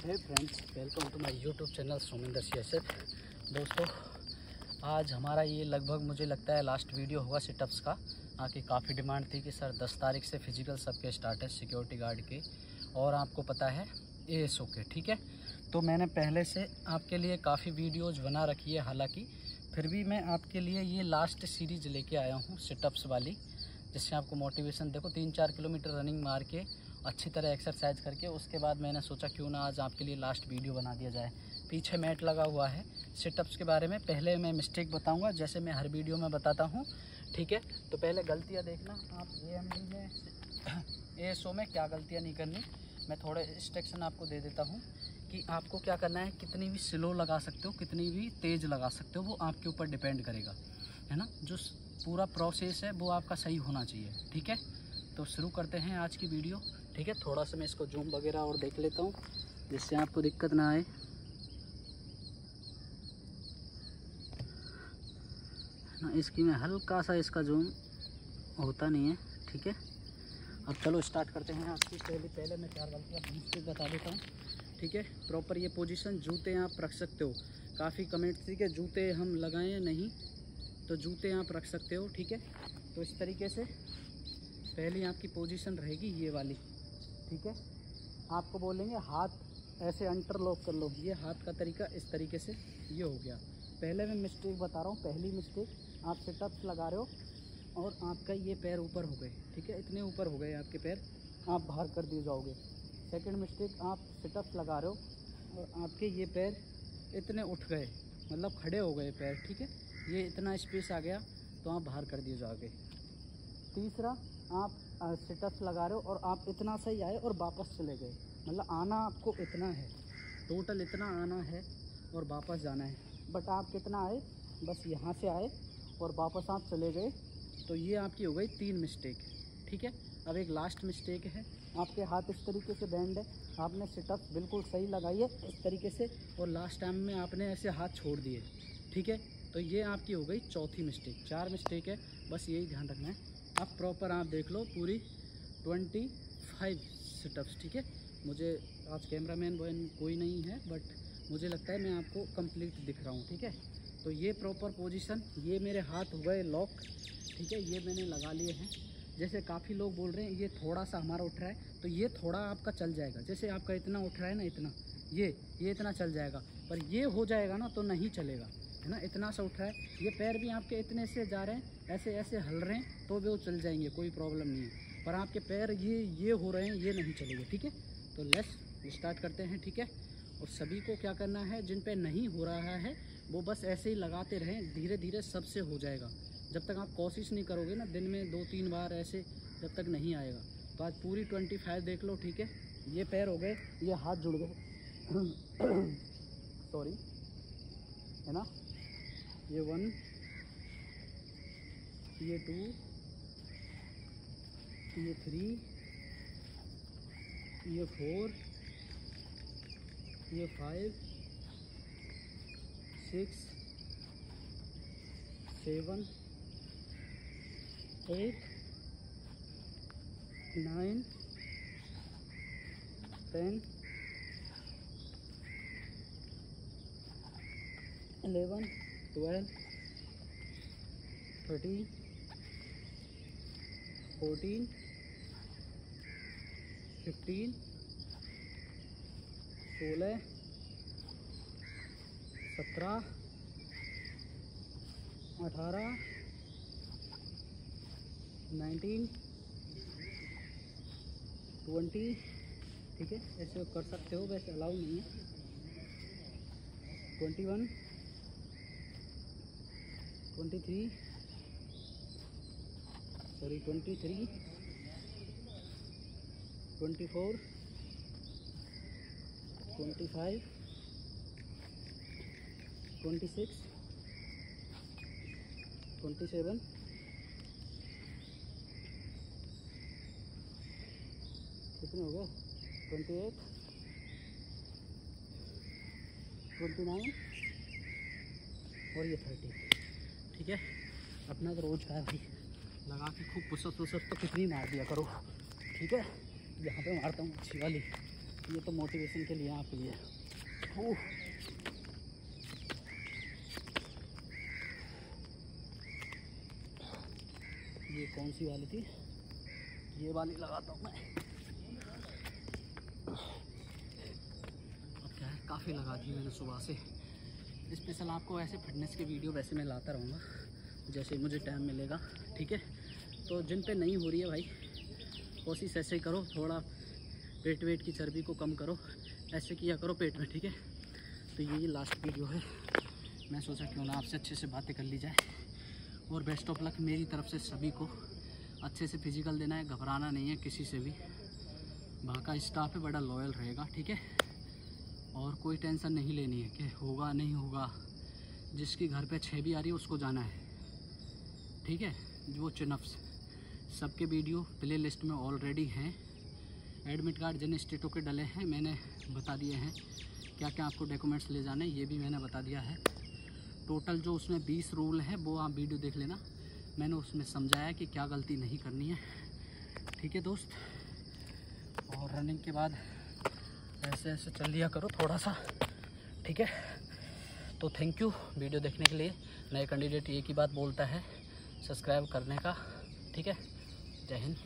Hey friends welcome to my YouTube channel Sominder सी दोस्तों, आज हमारा ये लगभग मुझे लगता है लास्ट वीडियो होगा सिटअप्स का। आके काफ़ी डिमांड थी कि सर 10 तारीख से फ़िज़िकल सबके स्टार्ट है सिक्योरिटी गार्ड के। और आपको पता है ए एस के ठीक है? तो मैंने पहले से आपके लिए काफ़ी वीडियोज़ बना रखी है, हालाँकि फिर भी मैं आपके लिए ये लास्ट सीरीज़ लेके आया हूँ सिटअप्स वाली, जिससे आपको मोटिवेशन देखो, तीन चार किलोमीटर रनिंग मार के अच्छी तरह एक्सरसाइज करके उसके बाद मैंने सोचा क्यों ना आज आपके लिए लास्ट वीडियो बना दिया जाए। पीछे मैट लगा हुआ है। सिटअप्स के बारे में पहले मैं मिस्टेक बताऊँगा, जैसे मैं हर वीडियो में बताता हूँ, ठीक है? तो पहले गलतियाँ देखना। आप ए एम डी में ए एस ओ में क्या गलतियाँ नहीं करनी। मैं थोड़े इंस्ट्रक्शन आपको दे देता हूँ कि आपको क्या करना है, कितनी भी स्लो लगा सकते हो, कितनी भी तेज़ लगा सकते हो, वो आपके ऊपर डिपेंड करेगा, है ना? जो पूरा प्रोसेस है, वो आपका सही होना चाहिए, ठीक है? तो शुरू करते हैं आज की वीडियो ठीक है, थोड़ा सा मैं इसको जूम वगैरह और देख लेता हूँ, जिससे आपको दिक्कत ना आए। ना, इसकी में हल्का सा इसका जूम होता नहीं है, ठीक है? अब चलो स्टार्ट करते हैं। आपकी पहले पहले मैं चार गलतियाँ बता देता हूँ, ठीक है? प्रॉपर ये पोजीशन जूते आप रख सकते हो। काफ़ी कमेंट थी कि जूते हम लगाएँ नहीं तो जूते आप रख सकते हो, ठीक है? तो इस तरीके से पहली आपकी पोजीशन रहेगी ये वाली। ठीक है? आपको बोलेंगे हाथ ऐसे अंटरलॉक कर लो। ये हाथ का तरीका इस तरीके से ये हो गया। पहले मैं मिस्टेक बता रहा हूँ, पहली मिस्टेक। आप सिटअप्स लगा रहे हो और आपका ये पैर ऊपर हो गए, ठीक है? इतने ऊपर हो गए आपके पैर, आप बाहर कर दिए जाओगे। सेकंड मिस्टेक आप सिटअप्स लगा रहे हो और आपके ये पैर इतने उठ गए मतलब खड़े हो गए पैर, ठीक है? ये इतना स्पेस आ गया तो आप बाहर कर दिए जाओगे। तीसरा, आप सिटअप्स लगा रहे हो और आप इतना सही आए और वापस चले गए। मतलब आना आपको इतना है। टोटल इतना आना है और वापस जाना है। बट आप कितना आए? बस यहाँ से आए और वापस आप चले गए। तो ये आपकी हो गई तीन मिस्टेक ठीक है? अब एक लास्ट मिस्टेक है। आपके हाथ इस तरीके से बैंड है। आपने सिटअप बिल्कुल सही लगाई है इस तरीके से और लास्ट टाइम में आपने ऐसे हाथ छोड़ दिए, ठीक है? तो ये आपकी हो गई चौथी मिस्टेक चार मिस्टेक है। बस यही ध्यान रखना है। अब प्रॉपर आप देख लो पूरी ट्वेंटी फाइव सिटअप्स ठीक है? मुझे आज कैमरा मैन कोई नहीं है बट मुझे लगता है मैं आपको कंप्लीट दिख रहा हूँ, ठीक है? तो ये प्रॉपर पोजीशन ये मेरे हाथ हो गए लॉक ठीक है? ये मैंने लगा लिए हैं। जैसे काफ़ी लोग बोल रहे हैं, ये थोड़ा सा हमारा उठ रहा है तो ये थोड़ा आपका चल जाएगा। जैसे आपका इतना उठ रहा है ना, इतना, ये ये इतना चल जाएगा। पर ये हो जाएगा ना तो नहीं चलेगा। है ना? इतना सा उठा है। ये पैर भी आपके इतने से जा रहे हैं, ऐसे ऐसे हल रहे हैं तो भी वो चल जाएँगे, कोई प्रॉब्लम नहीं है। पर आपके पैर ये ये हो रहे हैं, ये नहीं चलेंगे, ठीक है? तो लेस स्टार्ट करते हैं, ठीक है? और सभी को क्या करना है, जिन पे नहीं हो रहा है, वो बस ऐसे ही लगाते रहें धीरे धीरे सबसे हो जाएगा। जब तक आप कोशिश नहीं करोगे ना, दिन में दो तीन बार ऐसे जब तक नहीं आएगा। तो आज पूरी ट्वेंटी फाइव देख लो, ठीक है? ये पैर हो गए, ये हाथ जुड़ गए। सॉरी है ना? ये वन ये टू ये थ्री ये फोर ये five six seven eight nine ten eleven twelve thirteen fourteen fifteen सोलह, सत्रह, अठारह नाइनटीन ट्वेंटी ठीक है? ऐसे कर सकते हो, वैसे अलाउ नहीं है। Twenty one twenty three sorry twenty three twenty four twenty five twenty six twenty seven कितने हो गए? ट्वेंटी एट ट्वेंटी नाइन और ये थर्टी ठीक है? अपना तो रोज़ का है भाई। लगा के खूब पुसत पुसत तो कितनी मार दिया करो। ठीक है? यहाँ पे मारता हूँ अच्छी वाली। ये तो मोटिवेशन के लिए आपके लिए। ओह। ये कौन सी वाली थी? ये वाली लगाता हूँ मैं। अब क्या है? काफ़ी लगा दी मैंने सुबह से। स्पेशल आपको ऐसे फिटनेस के वीडियो वैसे मैं लाता रहूँगा, जैसे मुझे टाइम मिलेगा, ठीक है? तो जिन पे नहीं हो रही है भाई, कोशिश ऐसे करो, थोड़ा पेट वेट की चर्बी को कम करो, ऐसे किया करो पेट में, ठीक है? तो ये लास्ट वीडियो है। मैं सोचा क्यों ना आपसे अच्छे से बातें कर ली जाए। और बेस्ट ऑफ़ लक मेरी तरफ़ से सभी को। अच्छे से फ़िज़िकल देना है, घबराना नहीं है किसी से भी। वहाँ का स्टाफ है, बड़ा लॉयल रहेगा, ठीक है? और कोई टेंशन नहीं लेनी है कि होगा, नहीं होगा। जिसकी घर पे छः भी आ रही है, उसको जाना है। ठीक है? वो चिनफ्स। सबके वीडियो प्ले लिस्ट में ऑलरेडी हैं। एडमिट कार्ड जिन स्टेटों के डले हैं, मैंने बता दिए हैं। क्या क्या आपको डॉक्यूमेंट्स ले जाने ये भी मैंने बता दिया है। टोटल जो उसमें 20 रूल है, वो आप वीडियो देख लेना। मैंने उसमें समझाया कि क्या गलती नहीं करनी है। ठीक है दोस्त? और रनिंग के बाद ऐसे ऐसे चल लिया करो थोड़ा सा, ठीक है? तो थैंक यू वीडियो देखने के लिए। नए कैंडिडेट एक ही बात बोलता है सब्सक्राइब करने का, ठीक है? जय हिंद।